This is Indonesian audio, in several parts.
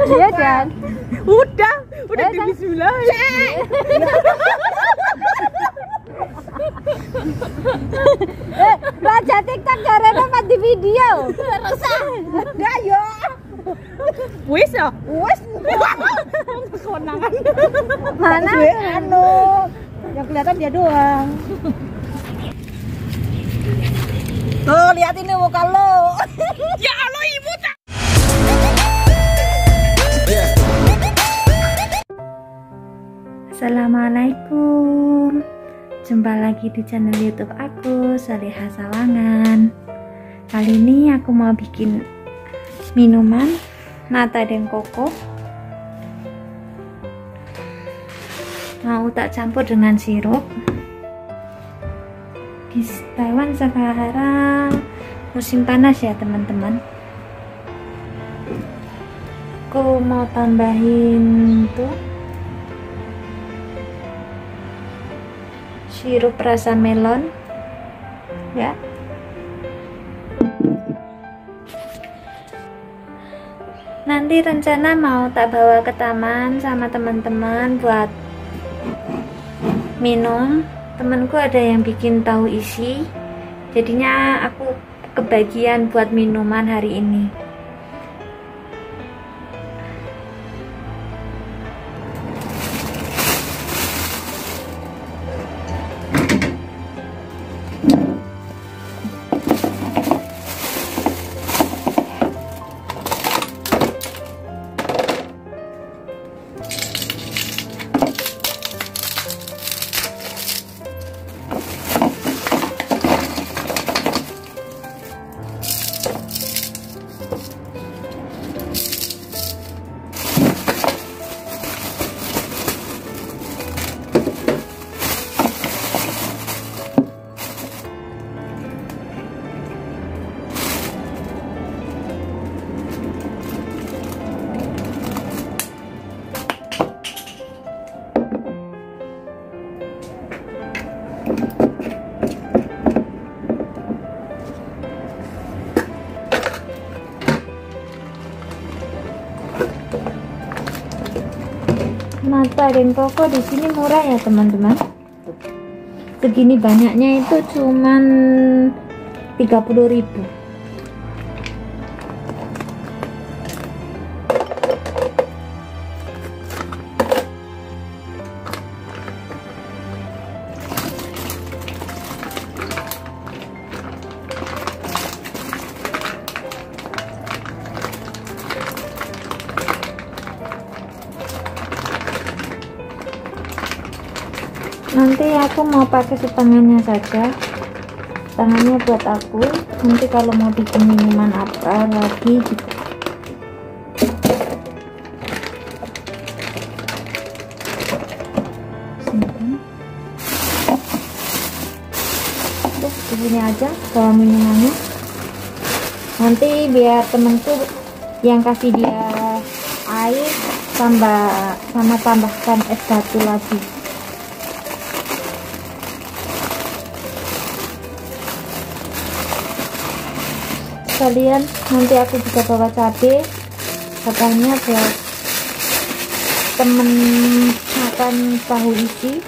Iya dan. Udah, udah Eh, di San. bismillah. Eh, baca TikTok karena apa di video? Udah yo. Wis ya? Wis. Konangan. Mana? Anu. Yang kelihatan dia doang. Tuh, lihat ini muka lo. ya Allah, ibu Assalamualaikum Jumpa lagi di channel youtube aku Saliha Sawangan. Kali ini aku mau bikin Minuman Nata dan koko. Mau tak campur dengan sirup. Di Taiwan sekarang Musim panas ya teman-teman. Aku mau tambahin tuh sirup rasa melon. Ya. Nanti rencana mau tak bawa ke taman sama teman-teman buat minum. Temanku ada yang bikin tahu isi. Jadinya aku kebagian buat minuman hari ini dan koko di sini murah ya teman-teman. Segini banyaknya itu cuman 30.000. Nanti aku mau pakai setengahnya saja. Setengahnya buat aku. Nanti kalau mau bikin minuman apa lagi gitu. Begini aja bawa minumannya. Nanti biar temenku yang kasih dia air tambah sama tambahkan es batu lagi. Kalian nanti aku juga bawa cabai katanya buat temen makan tahu isi.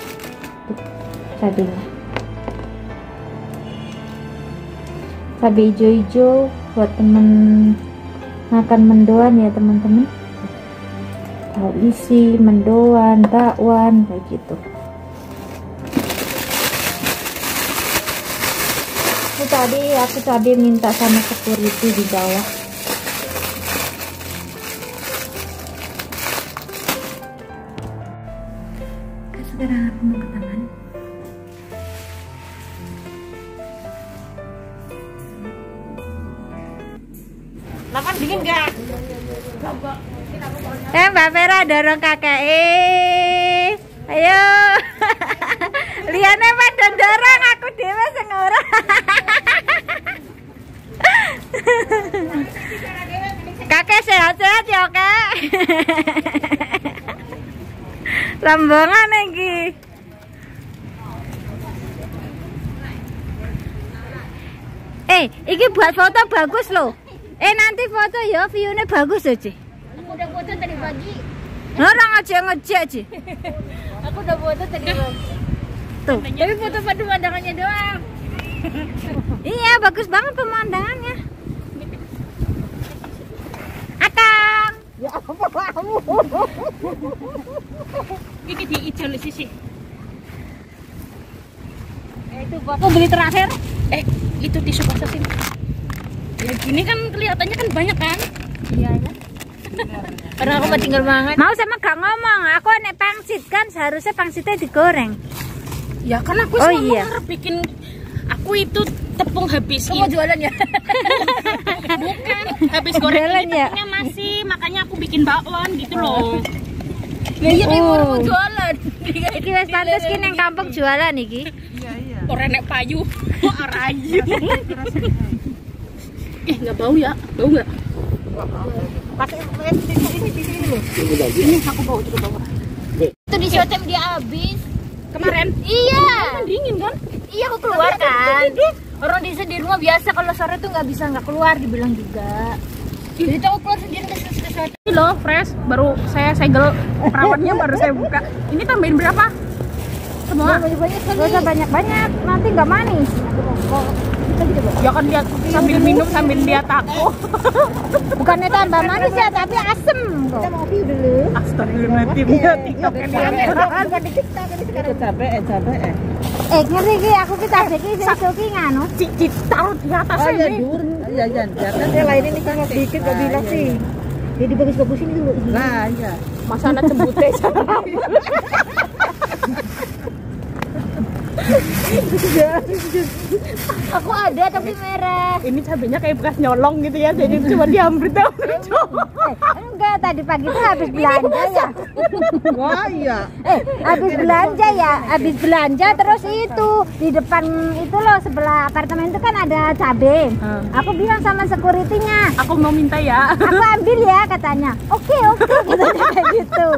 Cabainya cabai hijau-hijau buat temen makan mendoan ya teman-teman. Tahu isi mendoan bakwan kayak gitu tadi aku tadi minta sama security di bawah. Sekarang aku mau ke taman. Makan dingin enggak? eh Mbak Vera dorong kakak eh ayo. Liane pada dorong. Aku dewe sing ora kakek sehat-sehat ya kak rombongan iki eh iki buat foto bagus loh eh nanti foto ya view-nya bagus aja Udah gue foto tadi pagi. Orang aja ngejek aja. Aku udah foto tadi pagi. Tuh. Tapi foto pemandangannya doang. Iya, bagus banget pemandangannya. Ya apa kamu? Ini di hijau lu sisi. Eh, itu aku beli terakhir. Eh, itu tisu basah sini. Ya gini kan kelihatannya kan banyak kan? Iya ya. Karena aku mau tinggal banget. Mau sama gak ngomong, aku nek pangsit kan seharusnya pangsitnya digoreng. Ya kan aku Oh, iya. bikin aku itu tepung habis Kamu jualan ya? Bukan, habis goreng Jualan ini ya? tepungnya masih, makanya aku bikin bakwan gitu loh. Ya iya kayak Oh. mau jualan. Iki wis pantes ki ning kampung jualan iki. Orang nek payu, kok arayu. eh nggak bau ya? Bau nggak? Pakai ini di sini loh. Ini aku bau juga bau. Itu di shotem dia habis. Kemarin? Iya. Kan dingin kan? Iya aku keluar kan. Orang di di rumah biasa kalau sore tuh nggak bisa nggak keluar dibilang juga. Jadi tuh aku keluar sendiri ke shotem. Ini loh fresh, baru saya segel perawatnya baru saya buka. Ini tambahin berapa? Semua? Banyak banyak banyak-banyak, nanti nggak manis. Ya kan lihat sambil minum sambil lihat aku. Bukannya tambah manis ya, tapi asem kok. Kita mau dulu. Astagfirullahaladzim ya TikTok ini. Bukan di TikTok ini sekarang. capek, eh capek eh. Eh, ngeri ki aku kita sesuk ki nganu. Cici taruh di atas Oh iya, ini. dur. Iya, iya, kan yang lain ini kan dikit kok bilang sih. Jadi bagus-bagusin dulu. Nah, iya. Masa anak cembute Aku ada tapi merah. Ini cabenya kayak bekas nyolong gitu ya. Jadi cuma diambil tahu. Eh, enggak tadi pagi tuh habis belanja ya. Wah iya. Eh, habis belanja ya, habis belanja terus itu di depan itu loh sebelah apartemen itu kan ada cabe. Hmm. Aku bilang sama securitynya, Aku mau minta ya. aku ambil ya katanya. Oke oke gitu kayak gitu.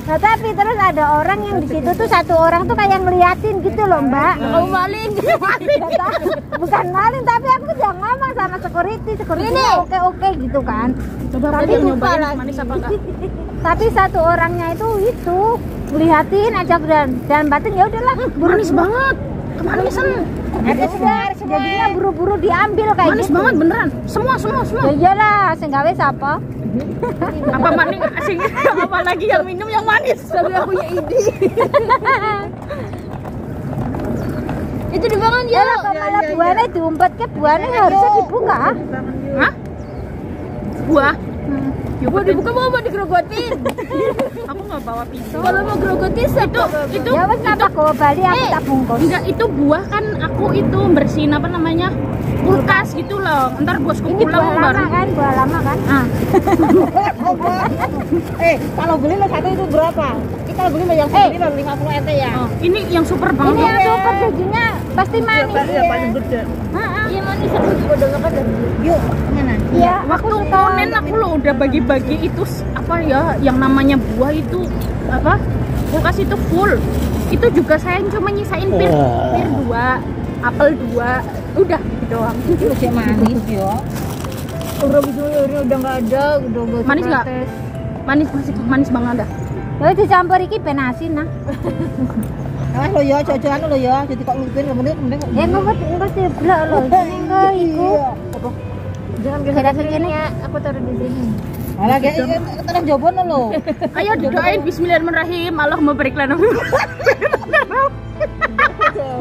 Nah tapi terus ada orang yang di situ tuh satu orang tuh kayak ngeliatin gitu loh mbak. Oh maling. Tahu. Bukan maling tapi aku jangan ngomong sama security, security oke oke gitu kan. Coba Tapi lupa lagi. manis apa enggak? Tapi satu orangnya itu itu ngeliatin aja dan dan batin ya udahlah Manis banget. Kemanisan. ada sudah jadinya buru-buru diambil kayak Manis gitu. banget beneran. Semua semua semua. Ya iyalah, sing gawe siapa? Apa maning asing? Apa lagi yang minum yang manis? Tapi aku ya ide. Itu dibangun Ya lah, kok malah buahnya diumpet ke buahnya harusnya dibuka. ah. Hah? Buah. Ya mau dibuka mau mau digerogotin. Aku nggak bawa pisau. Kalau mau gerogotin Itu itu Ya wes apa kau balik aku Eh, tak bungkus. Enggak, itu buah kan aku itu bersihin apa namanya? kulkas gitu loh. Ntar bosku Ini buah pulang lama baru. kan, buah lama kan? Ah, Eh, kalau beli lo satu itu berapa? Ini kalau beli lo yang Eh. segini lo 50 ente ya. oh, ini yang super Ini banget. yang super dagingnya pasti manis. Ya paling gede. Iya manis aku juga udah. Yuk, mana? Iya, Waktu monen aku lo udah bagi-bagi itu apa ya yang namanya buah itu apa? Kulkas itu full. Itu juga saya cuma nyisain pir, pir dua, apel dua, udah gitu doang. Itu manis yo. Udah gitu udah nggak ada, udah Manis nggak? Manis masih manis banget dah. Ya dicampur iki ben asin nah. Ah lo yo, cocokan lo yo. Jadi kok lupin lo mending mending. Ya engko engko diblok lho. Ini engko iku. Jangan geser segini ya, aku taruh di sini. Malah kayak tenang jobon lo. Ayo doain Bismillahirrahmanirrahim. Allah memberi lana.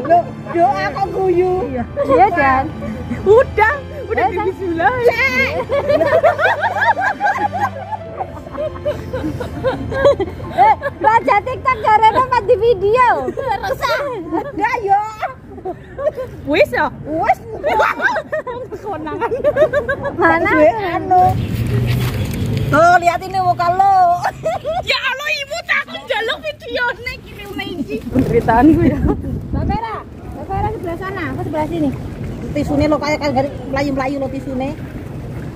Lo doa kok guyu. Iya kan? udah, udah di San. Bismillah. Eh, TikTok jarene apa di video? Ya yo. Wis ya. Kewenangan. Mana? Gue anu. Tuh lihat ini muka lo. Ya Allah ibu takut jaluk video nih gini iki. Penderitaanku ya. Mbak Vera, Mbak Vera sebelah sana, aku sebelah sini. Tisune lo kayak kan melayu-melayu lo tisune.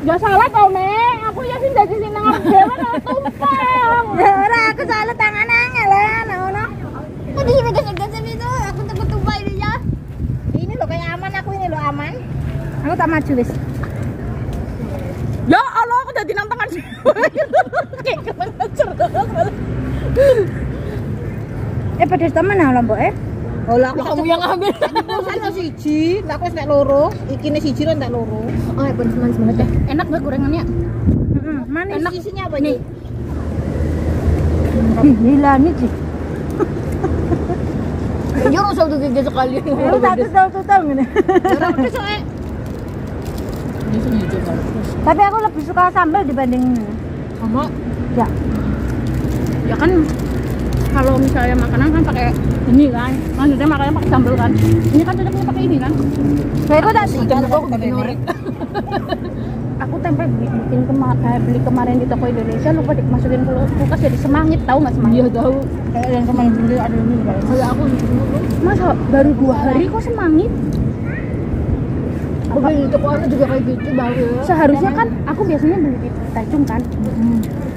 Gak salah kau nek, aku ya sih dari sini ngarep dewe nang tumpang. Ya ora, aku soalnya tangan angel lah, ngono. Kok di geser-geser itu? Aku takut tumpah ini ya. Ini lo kayak aman aku ini lo aman. Aku tak maju wis. Ya Allah, aku jadi nang tangan sih. kayak ke mana cerdas Eh pedes temen lah mbok eh. Oh, lah aku kamu yang ambil Pulsa no siji, lah aku wis nek loro, iki ne siji lan tak loro. oh pedes manis banget ya enak gak gorengannya Heeh, manis. Enak isinya apa nih nih? Ih, Gila nih sih. kayaknya usah tuh gigi sekali tutul-tutul ngene. orang pedes soalnya ini banget Tapi aku lebih suka sambal dibanding ini. sama Ya. ya kan kalau misalnya makanan kan pakai ini kan. Maksudnya makannya pakai sambal kan. Ini kan cocoknya pakai ini kan. Kayak aku tak Ikan kok aku tempe bi- bikin kema eh, beli kemarin di toko Indonesia lupa dimasukin ke kulkas jadi semangit tahu nggak semangit? Iya tahu. Kayak yang kemarin beli ada ini kan. kayak aku masa baru dua hari kok semangit? Aku beli di toko anu juga kayak gitu baru ya. seharusnya kan aku biasanya beli di Tanjung kan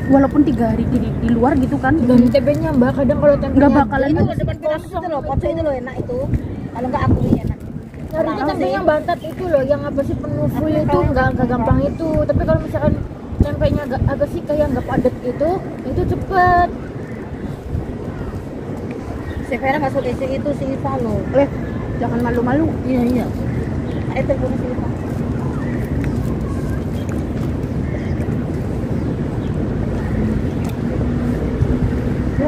walaupun tiga hari di, di luar gitu kan Dan tempenya mbak kadang kalau tempenya nggak bakalan Itu depan piras itu loh, pojok itu loh enak itu. Kalau enggak aku enak. Harusnya tempe yang bantat itu loh, yang apa sih penuh full itu nggak nggak gampang itu. Tapi kalau misalkan tempenya agak agak sih kayak nggak padat gitu, itu cepet. Si Vera masuk DC itu si Iva loh. eh jangan malu-malu Iya iya. Eh telepon si Iva.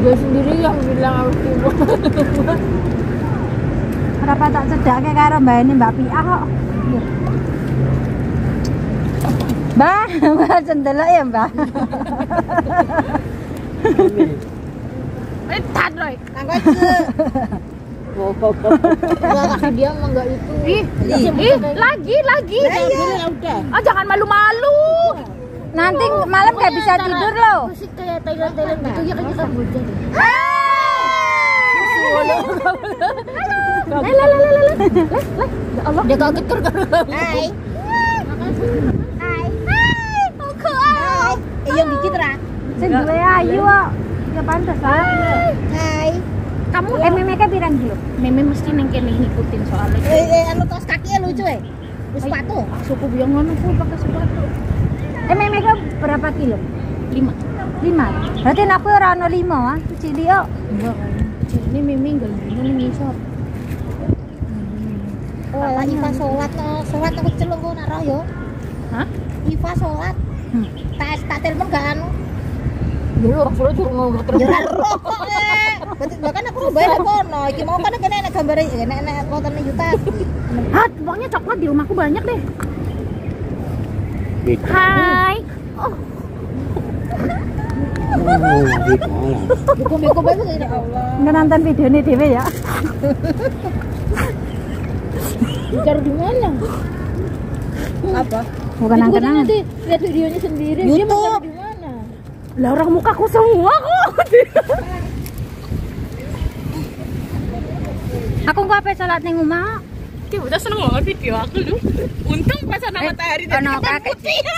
Dia sendiri yang bilang harus timbul. kenapa tak cedake karo mbak ini mbak Pia kok. Iya. Mbak, mbak cendelok ya mbak. eh aja. Enggak kasih dia emang nggak itu. ih ih lagi lagi Iya, udah. ah jangan malu-malu Nanti malam nggak bisa tidur loh. Aku sih kayak Thailand Thailand gitu ya kayak Kamboja deh. Eh. Ya Allah. Dia kaget kan Hai. Hai. Hai. Yang dikit ra. Sing duwe ayu kok. Ya pantes lah. Hai. Kamu memeknya pirang kilo? meme mesti neng kene ngikutin soalnya. Eh, eh anu tos kakinya lucu eh. Terus sepatu. Suku biang ngono aku pakai sepatu. Eh memeknya berapa kilo? Lima. Lima. Berarti aku ora ono lima ah. Cilik kok. Enggak kan. Ini meme enggak gini nih ngisor. Oh, lah Iva sholat no, sholat aku celung kok nak roh yo. Hah? Iva sholat. Hmm. Tak tak telepon gak anu. Dulu orang suruh suruh ngomong terus. Ya ora roh kok. eh. Berarti bahkan aku bayar kono. Iki mau kan kene enak gambare enak enak fotonya juta. Ah, pokoknya coklat di rumahku banyak deh. Hai. Oh, Buku-buku bagus ya Allah. Nggak nonton video ini dhewe ya. Bicara di mana? Apa? Bukan Itu angkenangan. nanti lihat videonya sendiri. Dia YouTube. bicara di mana? lah orang mukaku semua kok. Aku kok apa salat ning omah. Kayak udah seneng banget video aku lu. Untung pas ada matahari hitam kakek. putih.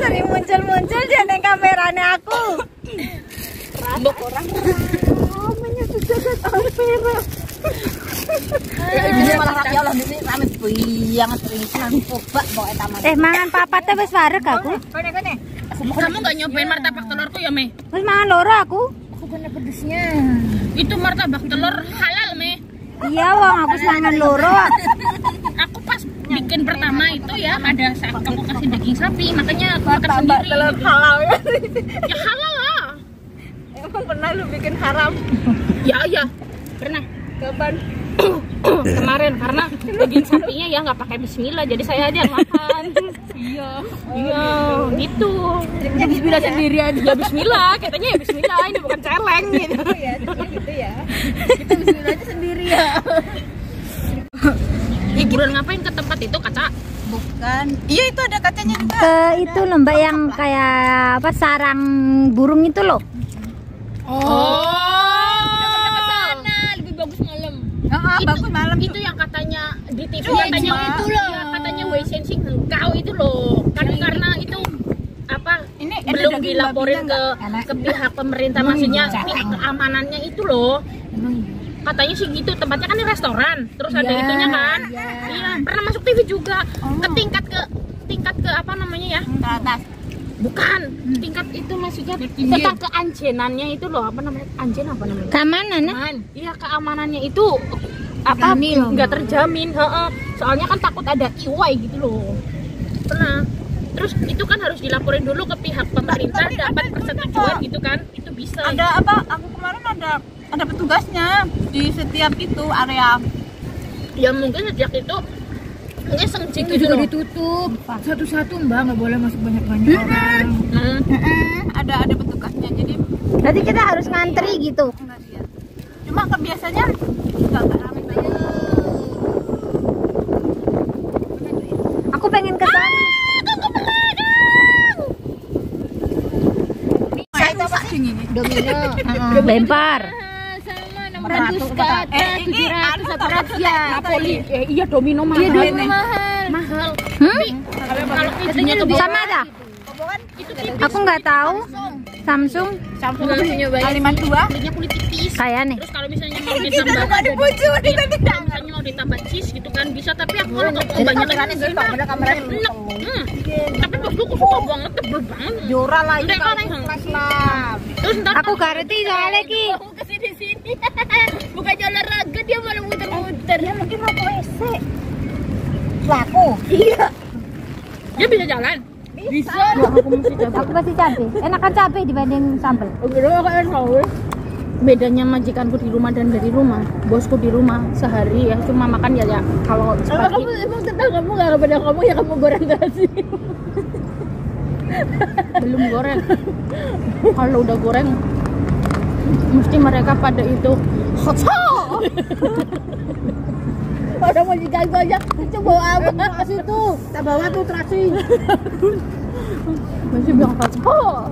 Sering muncul-muncul di kamerane aku. Orang. Ini malah rapi Allah ini rame biang terisan coba bawa taman. Eh mangan wis wareg aku. Kene kene. Kamu gak nyobain martabak telurku ya, Me? Wis mangan loro aku. Kena pedesnya. Itu martabak telur halal, Me. Iya wong aku wis mangan loro. Aku pas bikin pertama itu ya ada aku kasih daging sapi, makanya aku makan sendiri. telur halal ya? Ya halal lah. Emang pernah lu bikin haram? Ya, ya. Pernah. Kapan? Kemarin karena daging sapinya ya nggak pakai bismillah, jadi saya aja yang makan. Iya. Iya, gitu. Ya bismillah sendiri aja. Ya bismillah, katanya ya bismillah, ini bukan celeng gitu. ya, gitu ya. Kita bismillah aja sendiri ya. Liburan ngapain ke tempat itu, Kaca? Bukan. Iya itu ada kacanya juga. ke itu loh mbak yang kayak apa sarang burung itu loh Oh. Lebih bagus malam. Ah, itu, bagus malam. itu yang katanya di TV Itu katanya itu loh Iya, katanya Wei Sensing engkau itu loh. Kan karena itu apa Ini ada belum dilaporin ke? Enak. ke pihak pemerintah maksudnya pihak keamanannya itu loh. Katanya sih gitu tempatnya kan di restoran terus ada Iya, itunya kan. iya. Pernah masuk TV juga. Ke tingkat ke tingkat ke apa namanya ya? Ke atas. bukan tingkat itu maksudnya tentang keanjenannya itu loh apa namanya? Anjen apa namanya? Keamanan nah. Iya keamanannya itu apa nggak terjamin, heeh. Soalnya kan takut ada iwai gitu loh. Pernah. Terus itu kan harus dilaporin dulu ke pihak pemerintah dapat persetujuan gitu kan. Itu bisa. Ada apa? Aku kemarin ada ada petugasnya di setiap itu area. Ya mungkin sejak itu ini sengjing gitu loh. ditutup satu-satu mbak nggak boleh masuk banyak-banyak orang Hmm. ada ada petugasnya. Jadi berarti kita harus ngantri gitu. Cuma kebiasanya nggak ramai banget. aku pengen ke sana Saya itu apa sih ini? Domino. lempar Sama 600 ke atas. Ini satu ya Napoli. Eh, iya domino mahal. Iya, domino mahal. Mahal. hmm? Kalau sama ada aku nggak tahu Samsung? Samsung. Nggak punya banyak. Kalimat dua. Kulitnya kulit tipis. kayak nih Terus kalau misalnya mau ditambah Ada bocor tadi. kalau misalnya mau ditambah cheese gitu kan bisa. Tapi aku kalau nggak sih, Pak. Bener kameranya enak. Hmm. tapi bosku aku suka banget tebel banget. Jora lah kalau yang- terus ntar aku gareti soalnya ki. mau ke sini bukannya olahraga dia malah muter-muter. Dia mungkin mau ke WC. Laku. dia bisa jalan bisa. Aku pasti cabai. Enakan cabai dibanding sambal. Bedanya majikanku di rumah dan dari rumah. Bosku di rumah sehari ya cuma makan ya ya. Kalau pagi emang tetangga kamu nggak kepada kamu ya kamu goreng nasi belum goreng. Kalau udah goreng mesti mereka pada itu orang mau jikan aja itu bawa apa itu Kita bawa tuh terasi. masih bilang hotspot